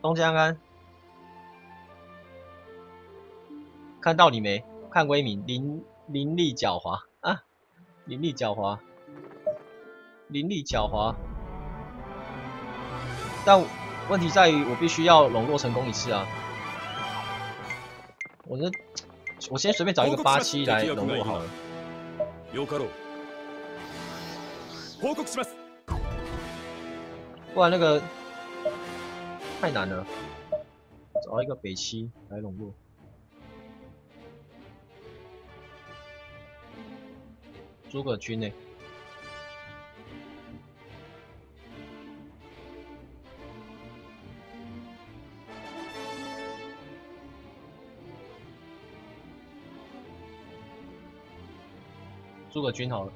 东江安，看到你没？看威明，凌凌厉狡猾啊！凌厉狡猾，凌厉狡猾。但问题在于，我必须要笼络成功一次啊！我这，我先随便找一个八七来笼络好了。不然那个太难了，找一个北七来笼络。诸葛军呢？诸葛军好了。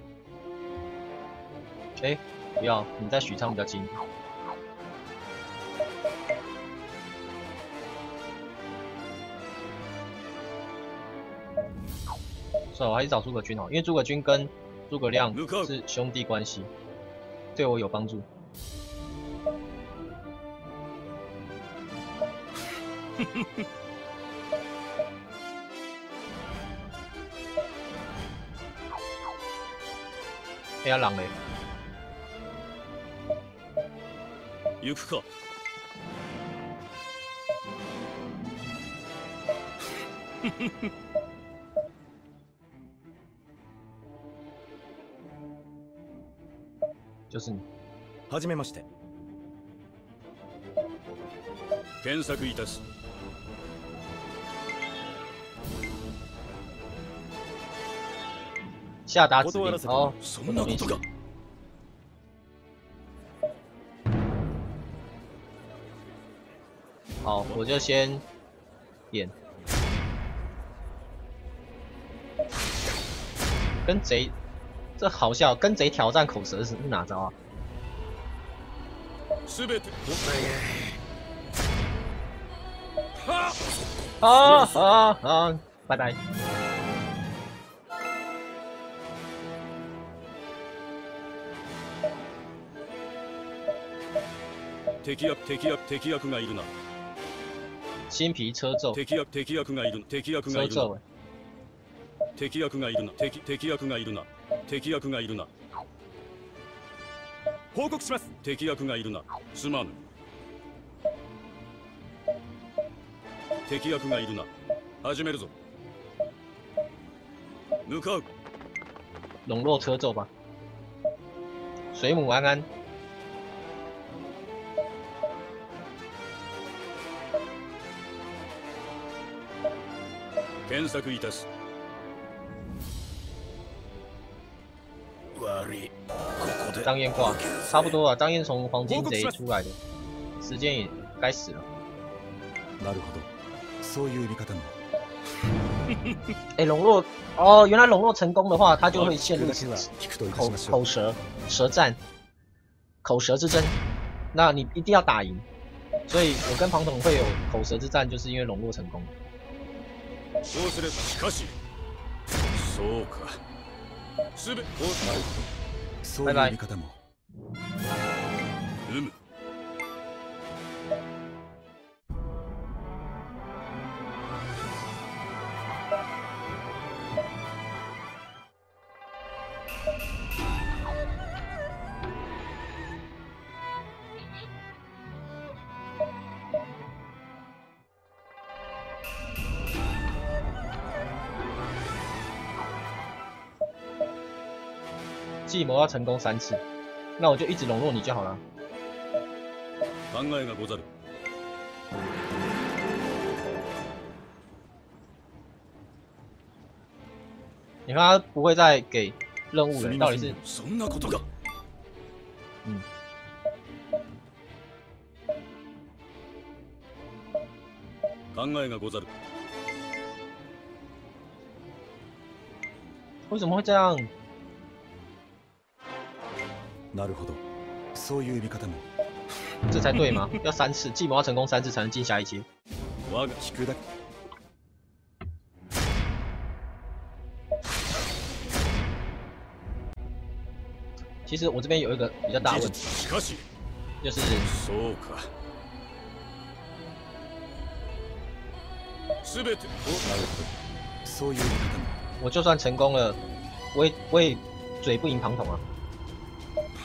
哎，不要，你在许昌比较近。算了，我还是找诸葛军哦，因为诸葛军跟诸葛亮是兄弟关系，对我有帮助。哎呀，狼嘞！行くか。就是你。はじめまして。検索いたす。下达指令哦，什么意思？好，我就先演，跟贼，这好笑，跟贼挑战口舌是哪招啊？啊啊啊！拜拜。敵役敵役敵役がいるな。新皮车咒。敵役敵役がいる敵役がいるな。敵役がいるな敵敵役がいるな 敵役がいるな。報告します。敵役がいるな。すまぬ。敵役がいるな。始めるぞ。向かう。笼络车咒吧。水母安安。検索いたす张燕挂，差不多啊。张燕从黄金贼出来的，时间也该死了。なるほど、そういう見方も。哎，笼络哦，原来笼络成功的话，他就会陷入口口舌舌战，口舌之争。那你一定要打赢。所以我跟庞统会有口舌之战，就是因为笼络成功。そうすればしかしそうか すべこうなるほどそういう見方も。うむ要成功三次，那我就一直笼络你就好了。你看他不会再给任务了，到底是？嗯。为什么会这样？なるほど、そういう見方も。这才对吗？要三次，计谋要成功三次才能进下一阶。我が聞くだけ。其实我这边有一个比较大问题， 就是。そうか。すべて。そういう見方も。我就算成功了，我也我也嘴不赢庞统啊。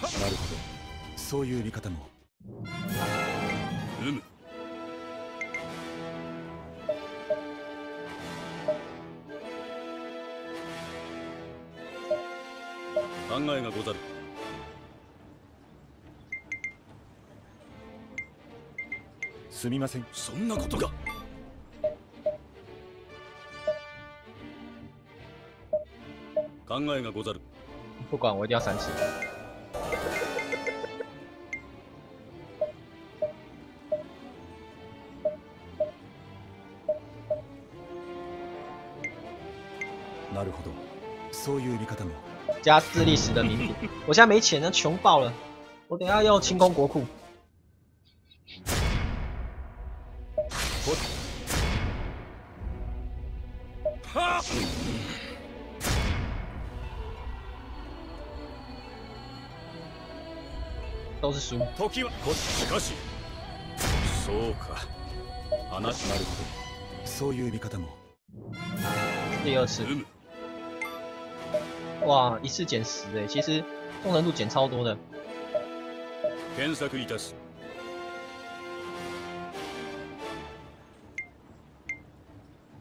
なるほど。そういう見方も。うむ。考えがござる。すみませんそんなことが考えがござる不管我一定要三次加智力史的名品我现在没钱了穷爆了我等下要清空国库都是输。時はしかし、そうか。話なるほど。そういう見方も。第二次。 哇，一次减十哎，其实忠诚度减超多的。検索いたす。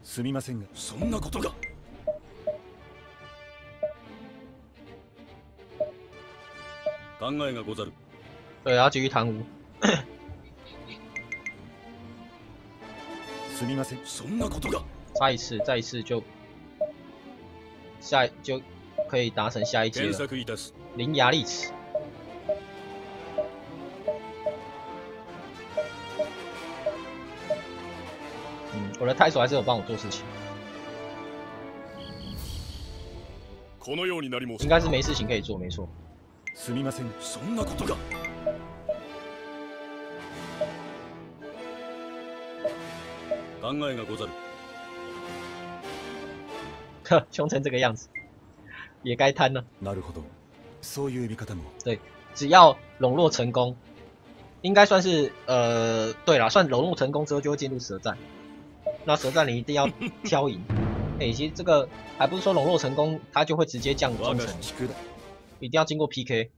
すみませんが、そんなことが。考えがござる。对，要继续贪污。すみません、そんなことが。再一次，再一次就下就 可以达成下一阶了。伶牙俐齿。嗯，我的太守还是有帮我做事情。应该是没事情可以做，没错。すみません、そんなことが。考えがござる。呵，穷成这个样子， 也该贪了。なるほど。そういう見方も。对，只要笼络成功，应该算是呃，对了，算笼络成功之后就会进入舌战。那舌战你一定要挑赢。哎，其实这个还不是说笼络成功，他就会直接降忠诚，一定要经过 PK。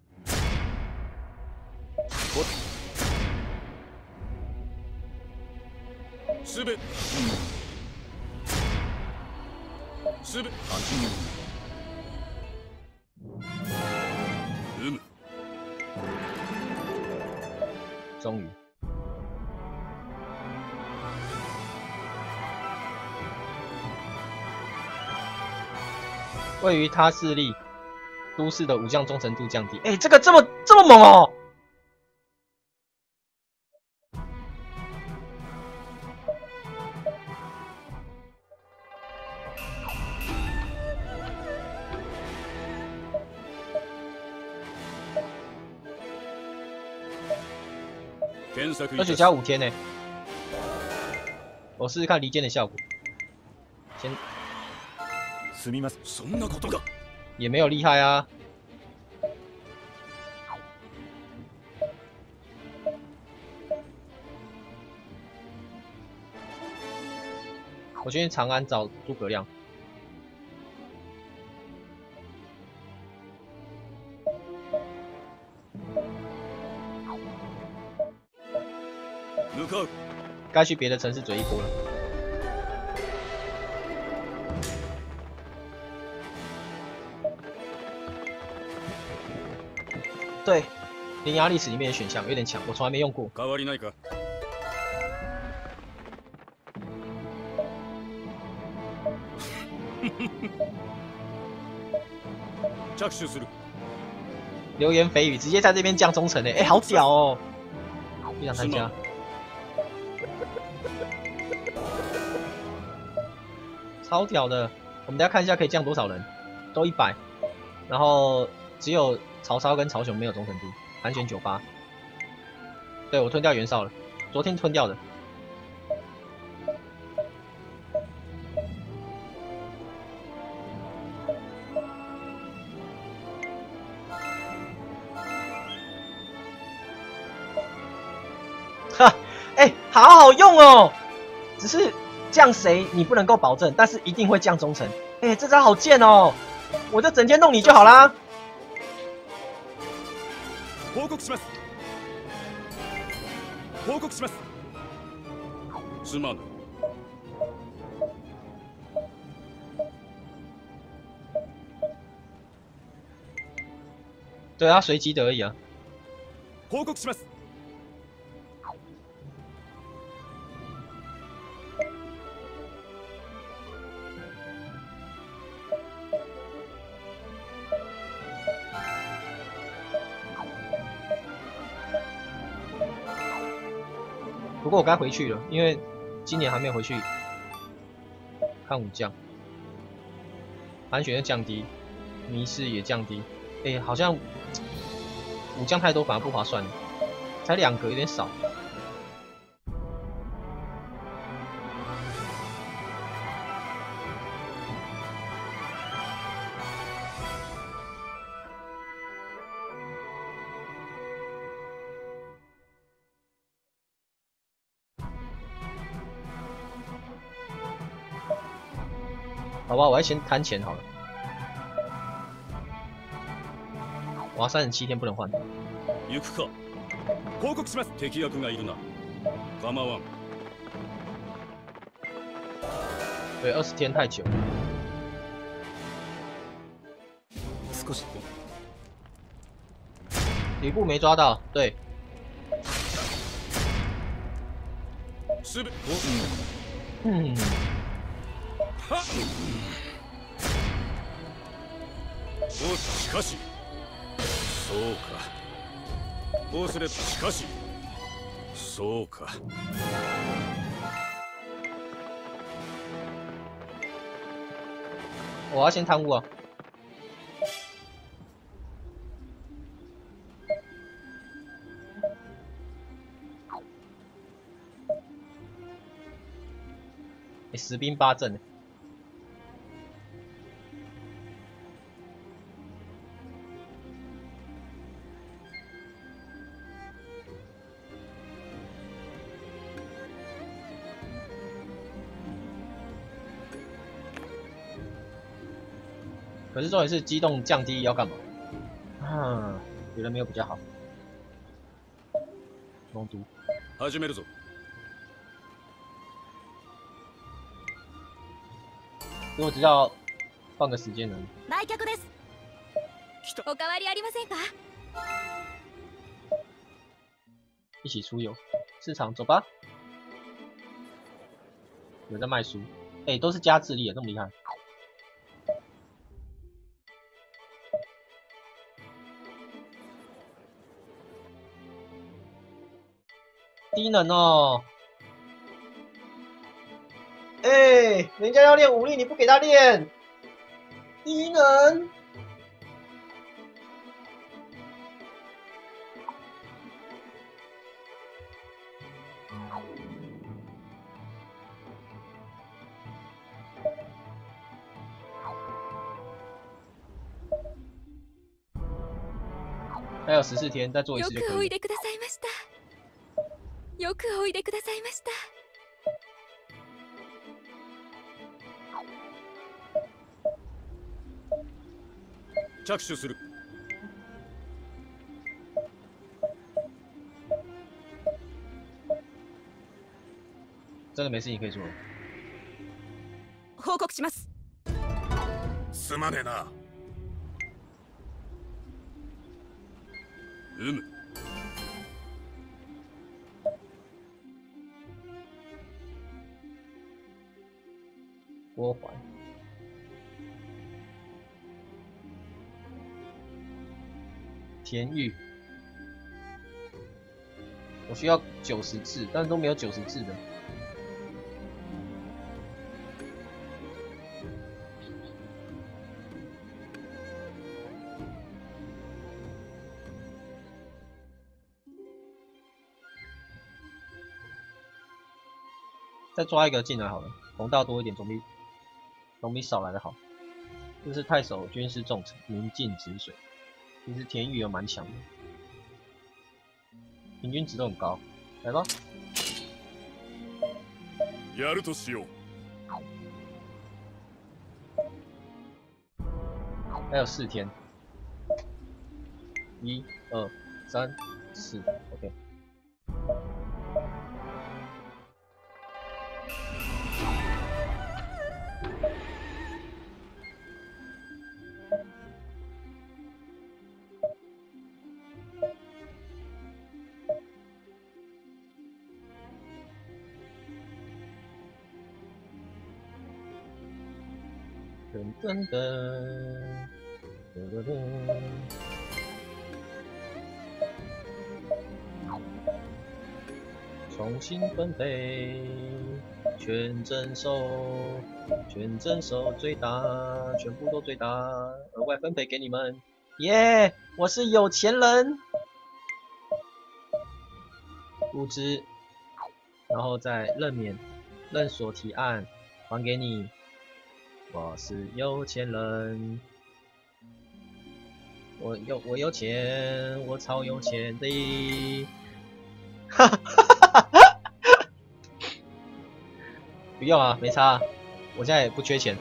すべすべ 终于位于他势力都市的武将忠诚度降低。哎，这个这么这么猛哦！加五天呢，我试试看离间的效果。先，也没有厉害啊。我先去长安找诸葛亮。该去别的城市嘴一波了。对，伶牙历史里面的选项有点强，我从来没用过。流言蜚语直接在这边降忠诚的，哎，好屌哦！不想参加。超屌的，我们等下看一下可以降多少人，都一百，然后只有曹操跟曹雄没有忠诚度，盘旋九八。对我吞掉袁绍了，昨天吞掉的。哈，哎，好好用哦。只是降谁你不能够保证，但是一定会降忠诚。哎，这招好贱哦！我就整天弄你就好啦。報告します。報告します。すまぬ。对啊，随机的而已啊。報告します。 我该回去了，因为今年还没有回去看武将，盘旋又降低，迷失也降低，哎，好像武将太多反而不划算，才两格有点少。好吧，我要先摊钱好了。我要三十七天不能换。行くか。報告します。敵役がいるな。構わん。对，二十天太久。少し。吕布没抓到，对。是不？嗯。 おしかしそうかこうすればしかしそうか我要先贪污啊！十兵八阵。 可是重点是机动降低要干嘛？啊，觉得没有比较好。龙都。始めるぞ。因为我知道放个时间而已。来客です。おかわりありませんか？一起出游，市场走吧。有在卖书，哎，都是加智力啊，这么厉害。 低能哦！哎，人家要练武力，你不给他练，低能！还有十四天，再做一次就可以。よくおいでくださいました着手する真的没事，你可以做。報告します。すまねえな。田玉，我需要九十字，但是都没有九十字的。再抓一个进来好了，红道多一点总比。总比少来的好。这是太守军师重臣，明镜止水。其实田玉也蛮强的，平均值都很高。 来吧。やるとしよう。还有四天，一、二、三、四，OK。 噔噔噔。重新分配，全征收，全征收最大，全部都最大，额外分配给你们，耶！我是有钱人，物资，然后再任免，任所提案还给你，我是有钱人。我有我有钱，我超有钱的，哈哈哈哈哈！不用啊，没差，我现在也不缺钱。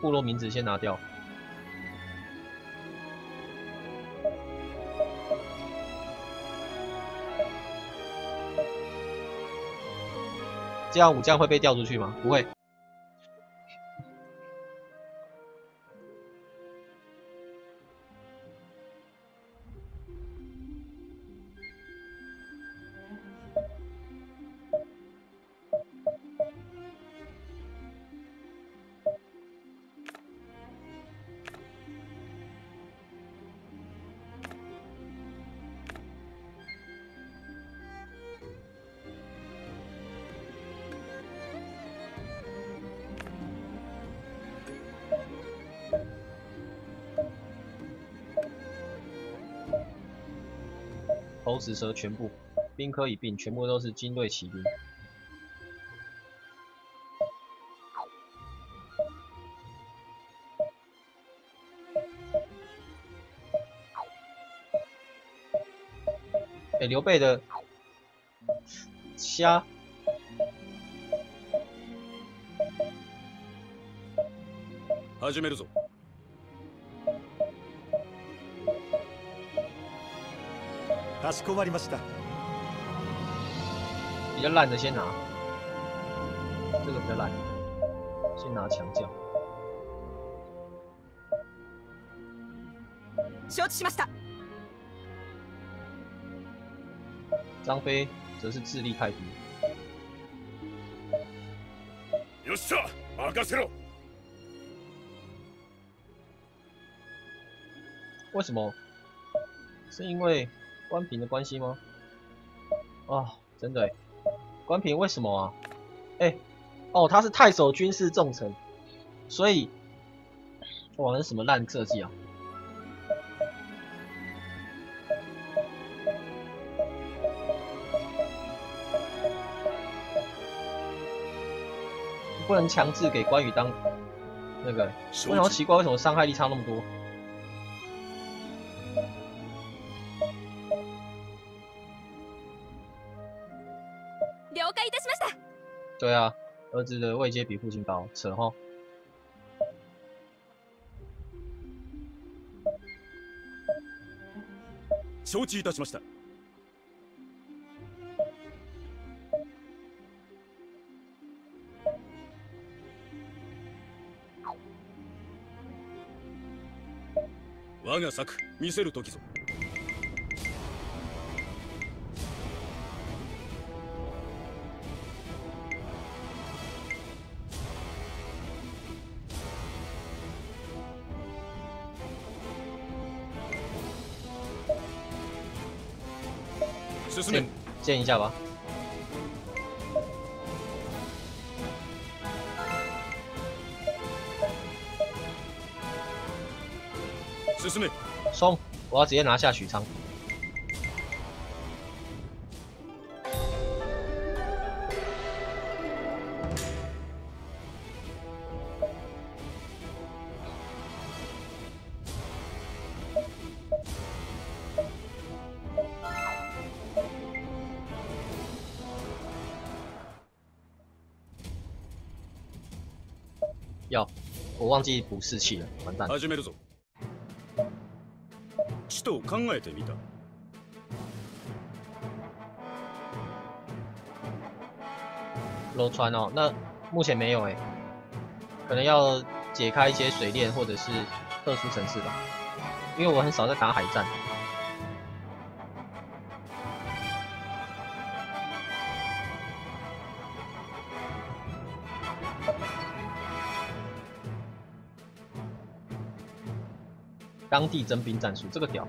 部落名字先拿掉，这样武将会被调出去吗？不会。投石蛇全部，兵科一并，全部都是精锐骑兵。哎，刘备的虾，始めるぞ。 かしこまりました比较烂的先拿，这个比较烂，先拿强将。承知しました。张飞则是智力太低。よっしゃ、任せろ。为什么？是因为？关平的关系吗？哦，真的，关平为什么啊？哎，哦，他是太守军事重臣，所以，哇，那什么烂设计啊？不能强制给关羽当那个，为什么奇怪？为什么伤害力差那么多？对啊，儿子的位阶比父亲高，扯哈。承知いたしました。我が策見せる時ぞ。见见一下吧。松，我要直接拿下许昌。忘记补士气了，完蛋。と考えてみた楼船哦，那目前没有哎，可能要解开一些水链或者是特殊城市吧，因为我很少在打海战。 当地征兵战术，这个屌。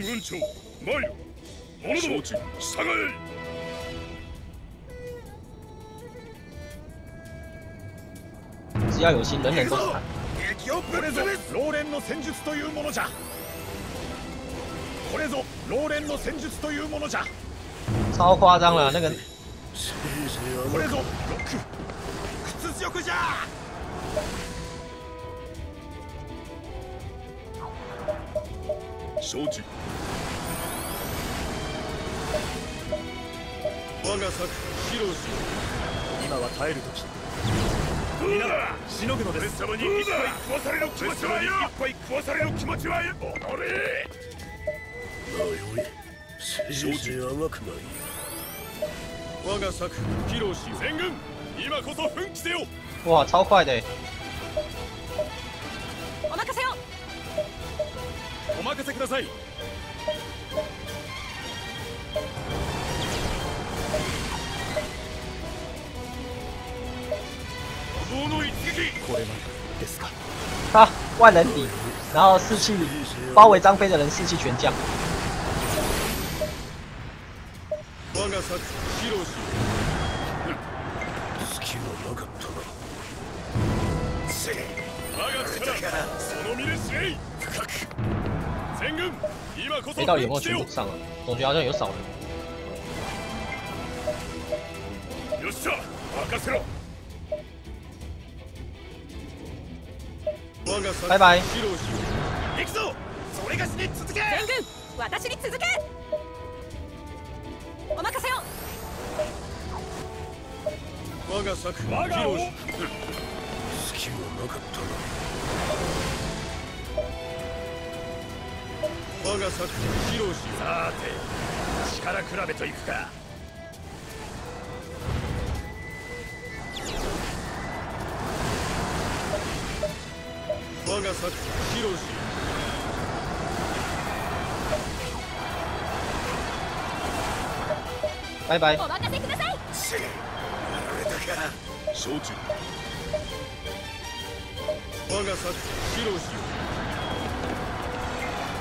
吗？有啊。承知。従え。只要有心，人人都是坦。これぞローレンの戦術というものじゃ。これぞローレンの戦術というものじゃ。超夸张了，那个。これぞロック。屈辱じゃ。 承知我が策披露し今は耐える時皆しのぐのです。様にいっぱい食わされる気持ちはよいっぱい食わされる気持ちはよ踊れまあよい承知甘くない我が策披露し全軍今こそ奮起せよ哇超快的任せくださいこれまでですか啊，万人敌，然后士气包围张飞的人士气全降。 没到底有没有全部上了？总觉得好像有少人。拜拜。全軍私に続けお任せを我が策我が が作披露しさて力比べといくか。我が作披露しバイバイ。お任せください。せやられたか。承知。我が作披露しよう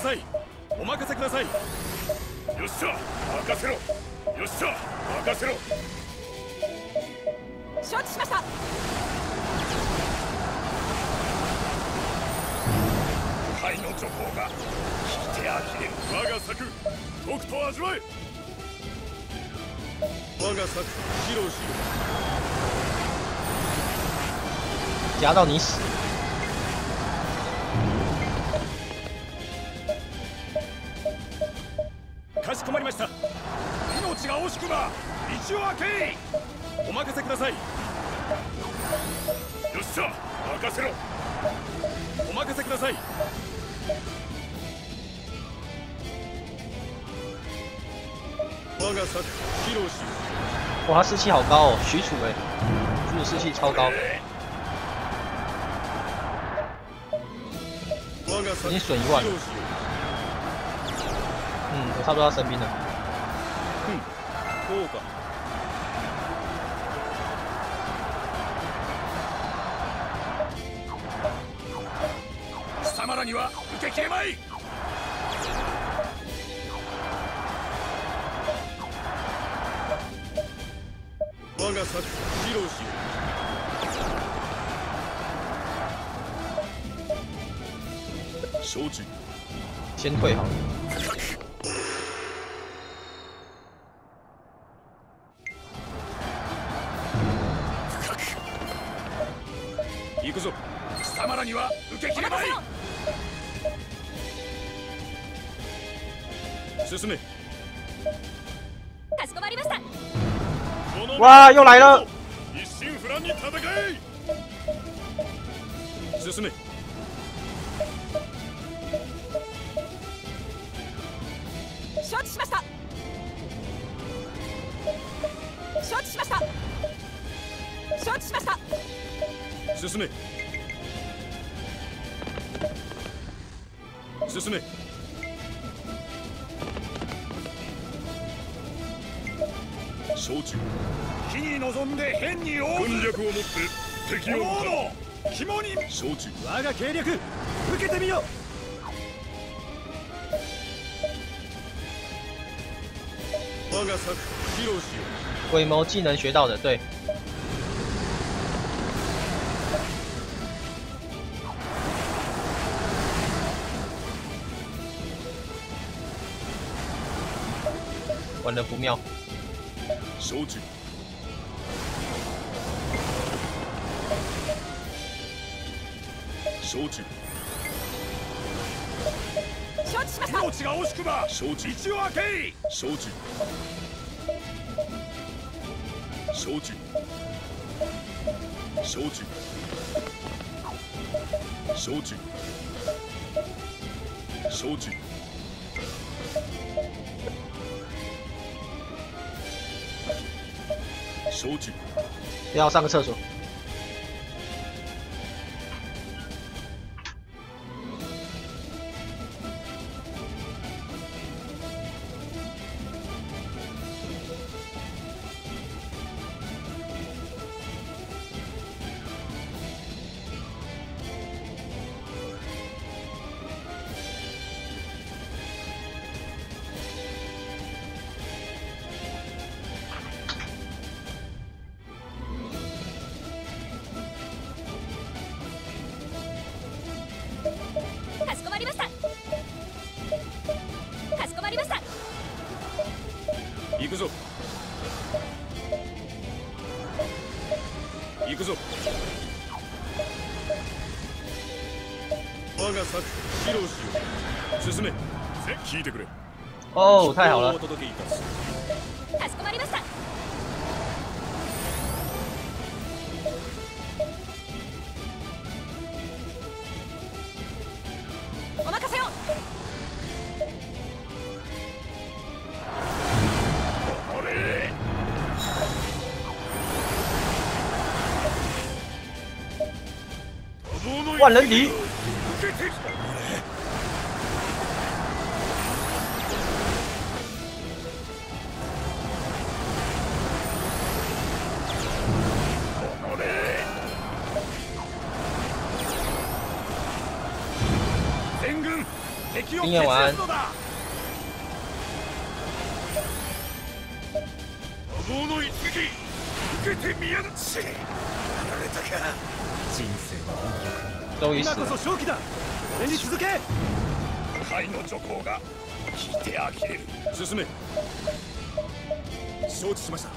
ださい。お任せください。よっしゃ任せろ。よっしゃ任せろ。承知しました。貝の女皇が聞いてあきれる。我が策とくと味わえ。我が策披露しよ夹到你死！命が惜しくば道を開けお任せくださいよっしゃ任せろお任せください我が策披露しよ哇，他士气好高哦，许褚哎，许褚士气超高，我が策已经损一万了披露。しよ嗯，我差不多要生病了。 こうか貴様らには受けきれまい。我が策披露しよう承知。先退好了。哇，又来了！承知しました。承知しました。承知しました。進め。進め承知火に臨んで変に応軍略をもって敵をの肝に承知我が計略受けてみよ我が策披露しよ鬼谋技能学到的，对，玩的不妙。 う承知承知承知しました。命が惜しくば承知道を開けい承知承知承知承知承知手举要上个厕所。万人敌。今夜晚安。当いそっすだ。俺に続け。海の助行が聞いて呆れる。進め。承知しました。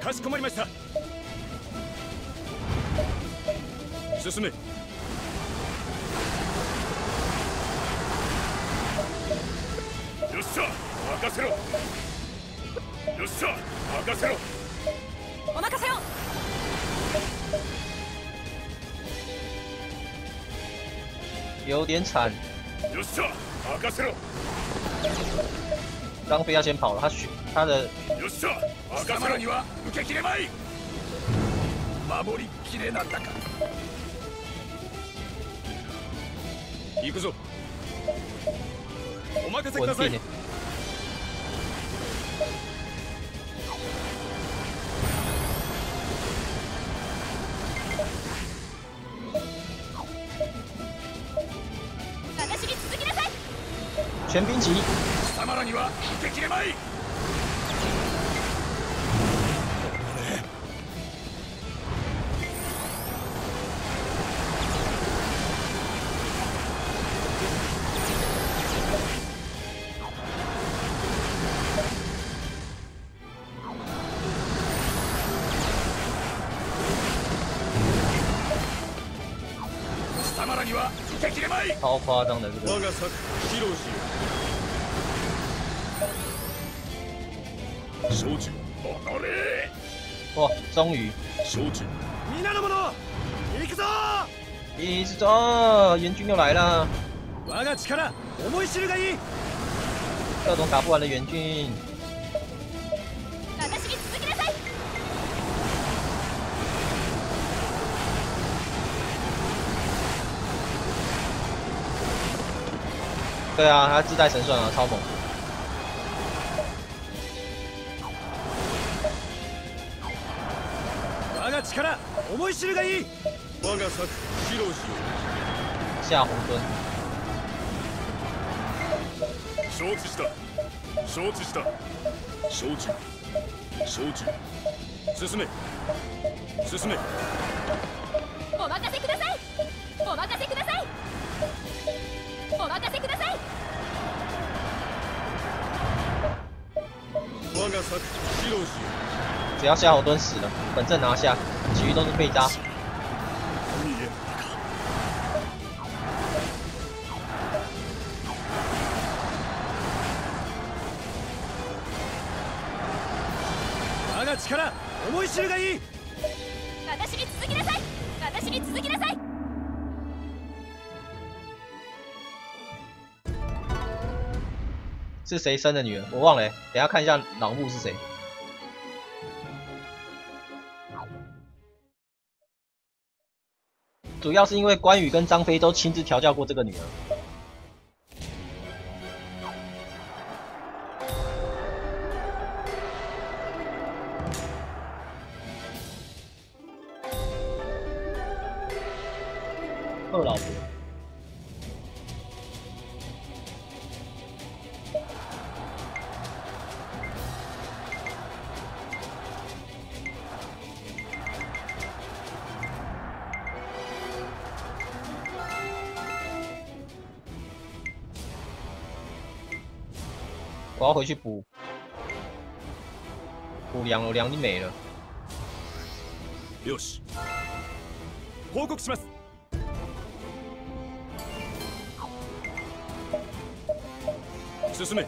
かしこまりました。進め。よっしゃ任せろ。よっしゃ任せろ。お任せを有点惨，よっしゃ任せろ。张飞要先跑了，他血他的よっしゃ貴様らには受けきれまい。守りきれなんだか。行くぞ。お任せください。稳定呢。私に続きなさい。全兵旗，貴様らには受けきれまい超夸张的这个。我が策披露しよう承知おれ哇，终于，承知皆の者行くぞ一直走，援军又来了，我が力思い知るがいい各种打不完的援军。 对啊，他自带神算啊，超猛。我が力思い知るがいい我が策披露しよ下红蹲，う承知した承知した承知承知進め進めお任せくださいお任せください お任せください。我が策披露しよ。只要夏侯惇死了，本阵拿下，其余都是被扎。我が力思い知るがいい是谁生的女儿？我忘了，等下看一下老木是谁。主要是因为关羽跟张飞都亲自调教过这个女儿。我要回去补补粮了，我粮已经没了。よし報告します進め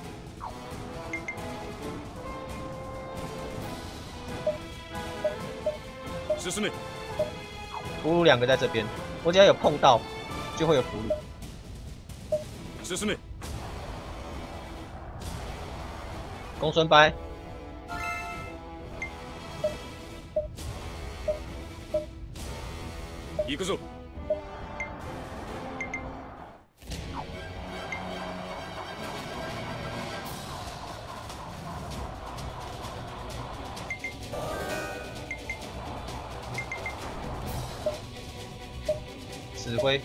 進め俘虏两个在这边，我只要有碰到，就会有俘虏。進め 公孙掰。行くぞ。指挥，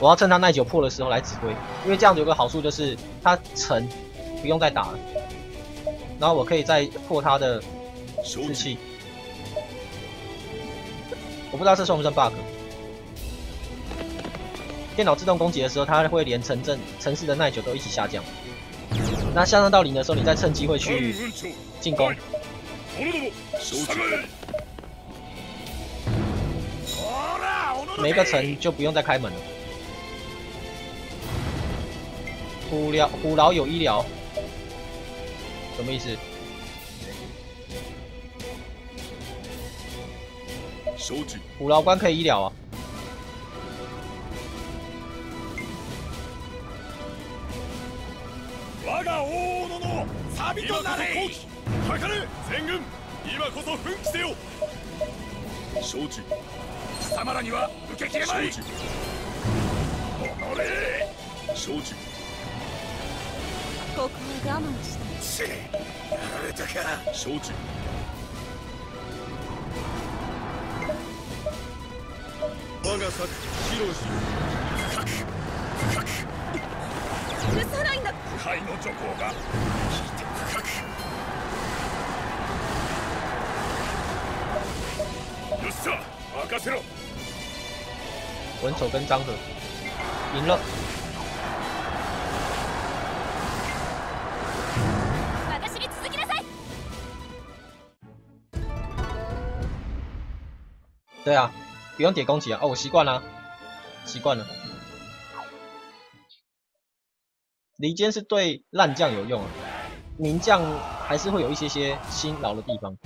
我要趁他耐久破的时候来指挥，因为这样子有个好处就是他城不用再打了，然后我可以再破他的士气。我不知道这算不算 bug。电脑自动攻击的时候，它会连城镇、城市的耐久都一起下降。那下降到零的时候，你再趁机会去进攻。每个城就不用再开门了。虎疗虎牢有医疗，什么意思？虎牢关可以医疗啊。我が大野のサビとなれ。かかれ全軍今こそ奮起せよ。承知。貴様らには受けきれまい。己承知。ここは我慢した。やられたか。承知。我が策披露し深く深く許さないんだ腐敗の女皇が聞いて深くよっしゃ任せろ文丑跟张合赢了。对啊，不用点攻击啊！哦，我习惯了，习惯了。离间是对烂将有用啊，名将还是会有一些些辛劳的地方。